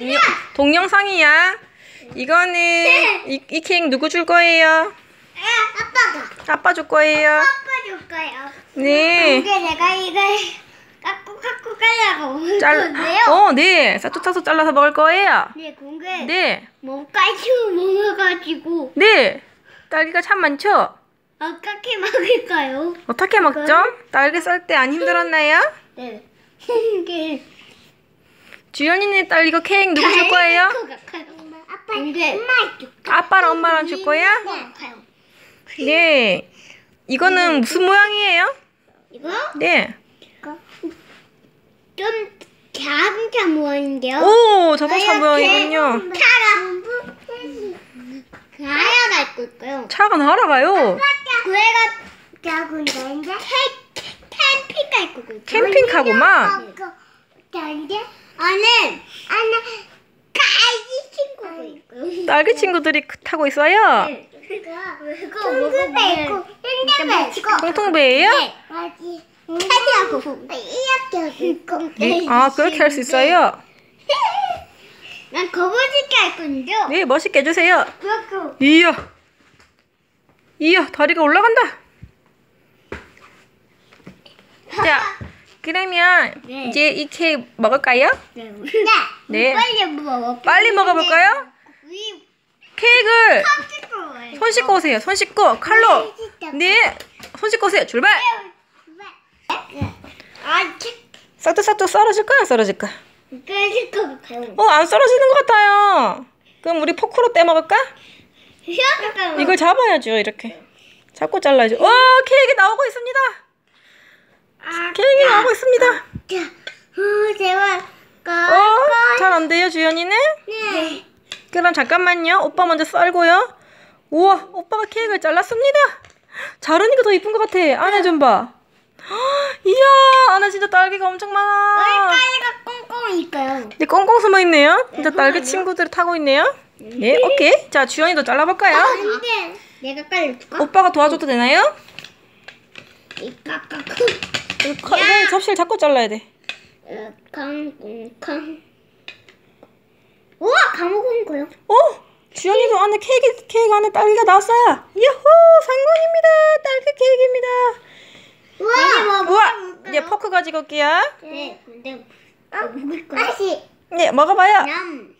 동영, 동영상이야. 이거는 이, 이 케이크 누구 줄 거예요? 아빠가. 아빠 줄 거예요. 아빠 줄 거예요. 네. 근데 내가 이걸 깎고 깎고 깔려고 올 잘. 건데요. 어, 네. 싹둑싹둑 잘라서 먹을 거예요. 네, 공개. 네. 뭐까지 먹어가지고 네. 딸기가 참 많죠? 어떻게 먹을까요? 어떻게 먹죠? 딸기 썰 때 안 힘들었나요? 네. 이게 주연이는 딸 이거 케이크 누구 줄 거예요? 아빠, 줄 아빠랑 엄마랑 줄 거야? 거예요. 네. 이거는 무슨 모양이에요? 이거 네. 좀 자동차 모양인데요. 오, 자동차 모양이군요. 차가 있고 있고요. 차가 날아가요. 구애가 작은데 이제 캠핑카 있고 있고. 캠핑카구만. 안에 안에 가지 친구가 있고. 딸기 친구들이 타고 있어요. 그거 먹어배 있고 핸드배 있고. 통통배예요? 맞지. 헤드하고 이렇게 있고. 네. 아, 그렇게 할 수 있어요? 난 거북이가 할 건데요. 네, 멋있게 해주세요. 그렇고 이야. 이야, 다리가 올라간다. 자, 그러면 네. 이제 이 케이크 먹을까요? 네. 네. 빨리 먹어. 빨리 먹어볼까요? 이 케이크를. 손 씻고 오세요. 손 씻고 칼로. 네, 손 씻고 오세요. 출발. 아, 책. 싹둑싹둑 썰어질 거야, 썰어질 거야? 같아요. 어, 안 썰어지는 것 같아요. 그럼 우리 포크로 떼먹을까? 이걸 잡아야죠, 이렇게. 잡고 잘라야죠. 어, 케이크 나오고 있습니다. 아, 있습니다. 어, 제발. 어, 잘 안 돼요, 주연이는? 네. 그럼 잠깐만요. 오빠 먼저 썰고요. 우와, 오빠가 케이크를 잘랐습니다. 자르니까 더 이쁜 것 같아. 안에 좀 봐. 헉, 이야, 안에 진짜 딸기가 엄청 많아. 빨리가 꽁꽁이니까요. 네, 꽁꽁 숨어 있네요. 진짜 네, 딸기 그러네요. 친구들이 타고 있네요. 네, 오케이. 자, 주연이도 잘라볼까요? 근데 내가 깔려줄까? 오빠가 도와줘도 되나요? 이 까까꿍. 접시를 잡고 잘라야 돼. 어, 캉꽁캉. 우와, 감옥인 거요? 어? 주연이도 안에 케이크, 케이크 안에 딸기가 나왔어요. 야호! 성공입니다. 딸기 케이크입니다. 우와, 우와! 이제 포크 가지고 올게요. 네, 근데 아, 먹을 거야. 다시. 네, 먹어봐요. 냠.